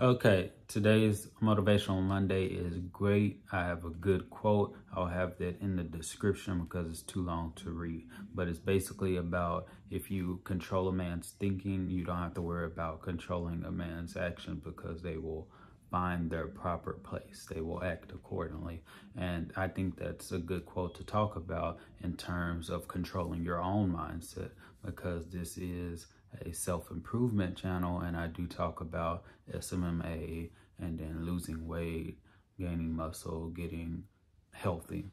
Okay, today's Motivational Monday is great. I have a good quote. I'll have that in the description because it's too long to read. But it's basically about if you control a man's thinking, you don't have to worry about controlling a man's action because they will find their proper place. They will act accordingly. And I think that's a good quote to talk about in terms of controlling your own mindset because this is a self-improvement channel and I do talk about SMMA and then losing weight, gaining muscle, getting healthy.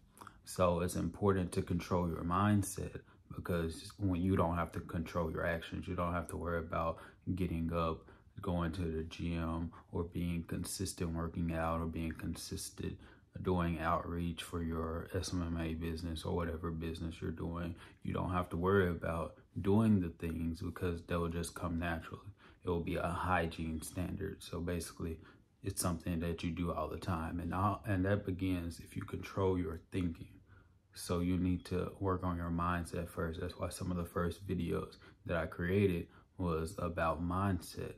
So it's important to control your mindset because when you don't have to control your actions, you don't have to worry about getting up, going to the gym or being consistent working out or being consistent doing outreach for your SMMA business or whatever business you're doing. You don't have to worry about doing the things because they'll just come naturally. It will be a hygiene standard. So basically, it's something that you do all the time. And, all, and that begins if you control your thinking. So you need to work on your mindset first. That's why some of the first videos that I created was about mindset,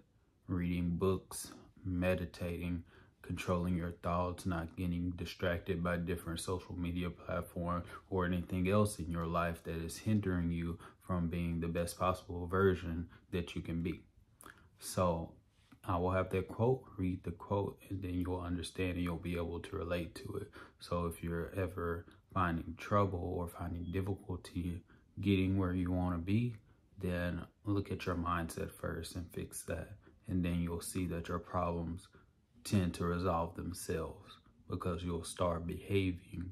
reading books, meditating, controlling your thoughts, not getting distracted by different social media platforms or anything else in your life that is hindering you from being the best possible version that you can be. So I will have that quote, read the quote, and then you'll understand and you'll be able to relate to it. So if you're ever finding trouble or finding difficulty getting where you want to be, then look at your mindset first and fix that. And then you'll see that your problems tend to resolve themselves because you'll start behaving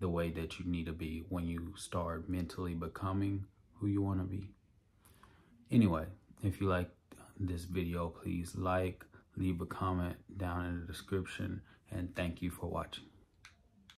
the way that you need to be when you start mentally becoming who you want to be. Anyway, if you like this video, please like, leave a comment down in the description, and thank you for watching.